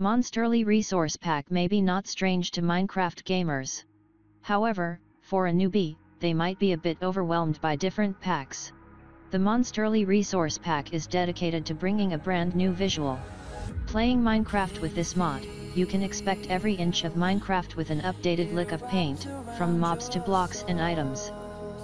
Monsterley Resource Pack may be not strange to Minecraft gamers. However, for a newbie, they might be a bit overwhelmed by different packs. The Monsterley Resource Pack is dedicated to bringing a brand new visual. Playing Minecraft with this mod, you can expect every inch of Minecraft with an updated lick of paint, from mobs to blocks and items.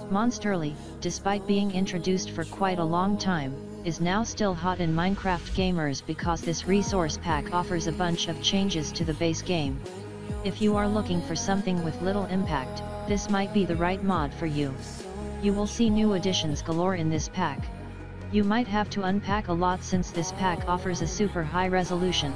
Monsterley, despite being introduced for quite a long time, is now still hot in Minecraft gamers because this resource pack offers a bunch of changes to the base game. If you are looking for something with little impact, this might be the right mod for you. You will see new additions galore in this pack. You might have to unpack a lot since this pack offers a super high resolution.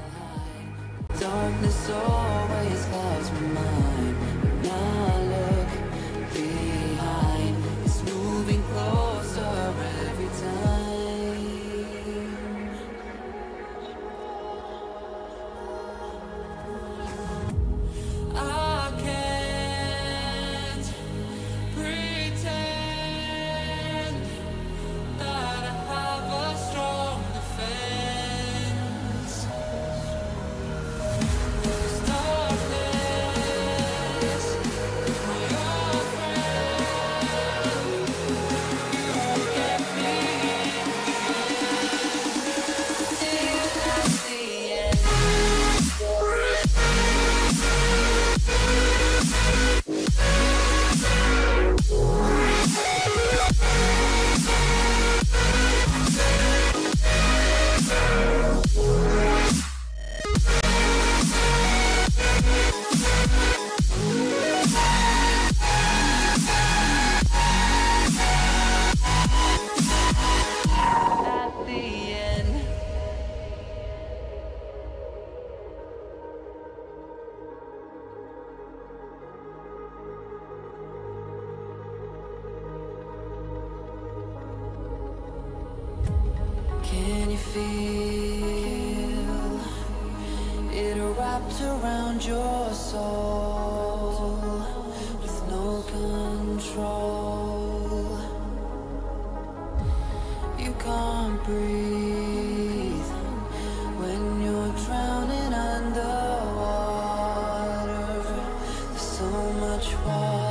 Much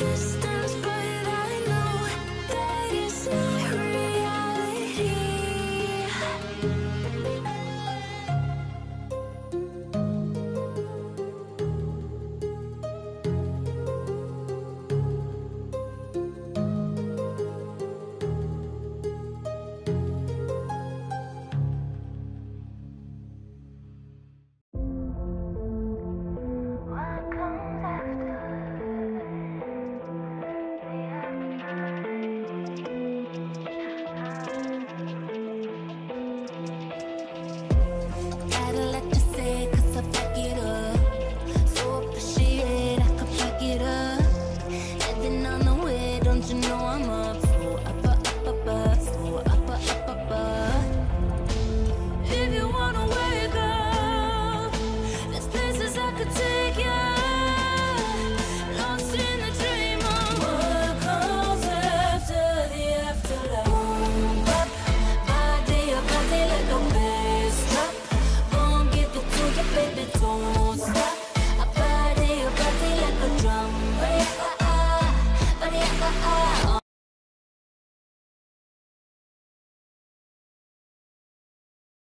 you say